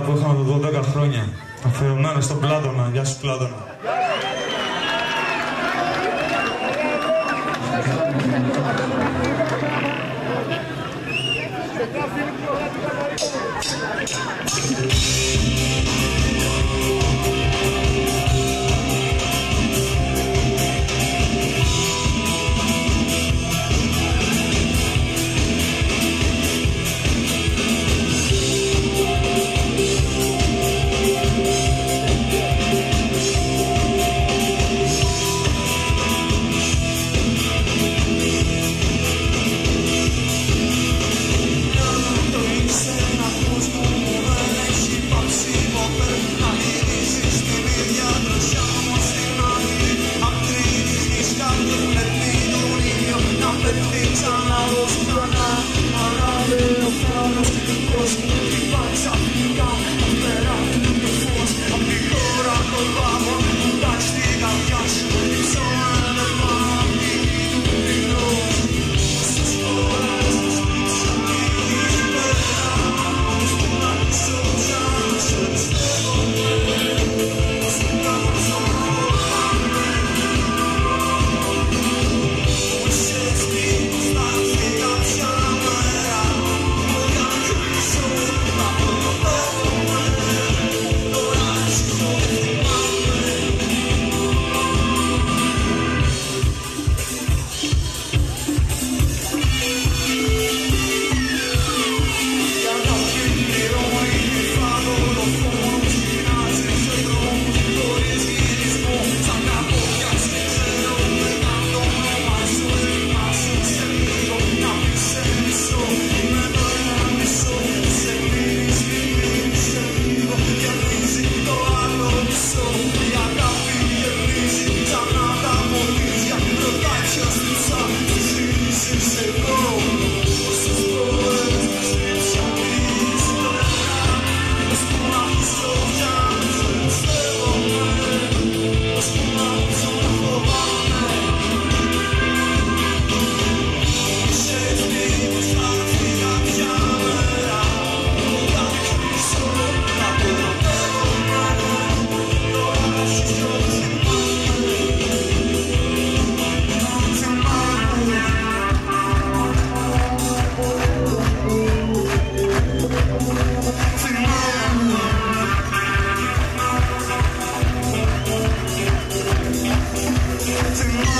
που είχαμε εδώ 10 χρόνια. Αφιερωμένο στον Πλάτωνα. Γεια σου Πλάτωνα. She's. to